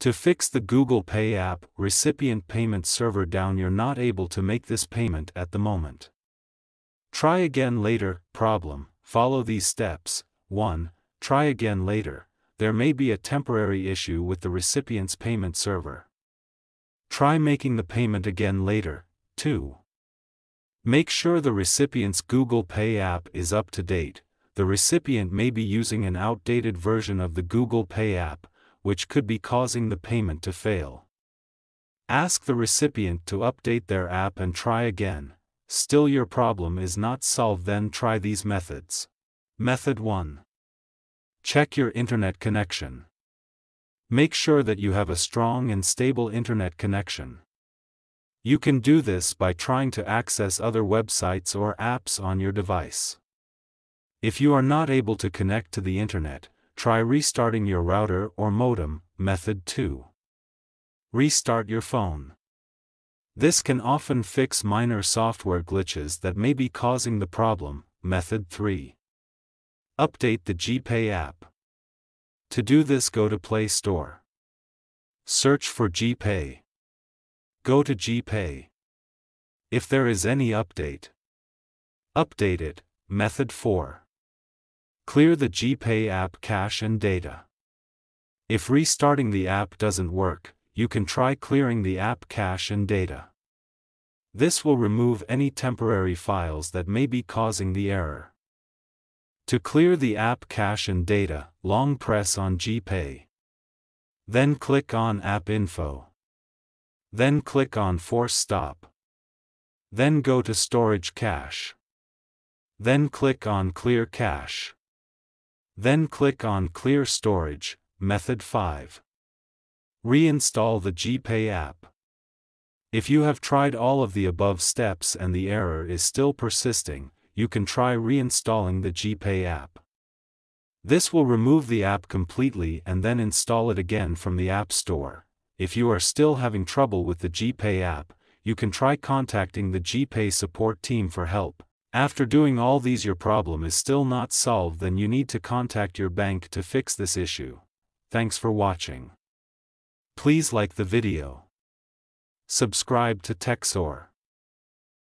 To fix the Google Pay app recipient payment server down you're not able to make this payment at the moment. Try again later, problem, follow these steps, 1. Try again later, there may be a temporary issue with the recipient's payment server. Try making the payment again later, 2. Make sure the recipient's Google Pay app is up to date, the recipient may be using an outdated version of the Google Pay app, which could be causing the payment to fail. Ask the recipient to update their app and try again. Still your problem is not solved then try these methods. Method 1. Check your internet connection. Make sure that you have a strong and stable internet connection. You can do this by trying to access other websites or apps on your device. If you are not able to connect to the internet, try restarting your router or modem. Method 2. Restart your phone. This can often fix minor software glitches that may be causing the problem. Method 3. Update the GPay app. To do this go to Play Store. Search for GPay. Go to GPay. If there is any update, update it. Method 4. Clear the GPay app cache and data. If restarting the app doesn't work, you can try clearing the app cache and data. This will remove any temporary files that may be causing the error. To clear the app cache and data, long press on GPay. Then click on App Info. Then click on Force Stop. Then go to Storage Cache. Then click on Clear Cache. Then click on Clear Storage, Method 5. Reinstall the GPay app. If you have tried all of the above steps and the error is still persisting, you can try reinstalling the GPay app. This will remove the app completely and then install it again from the App Store. If you are still having trouble with the GPay app, you can try contacting the GPay support team for help. After doing all these your problem is still not solved then you need to contact your bank to fix this issue. Thanks for watching. Please like the video. Subscribe to Techsore.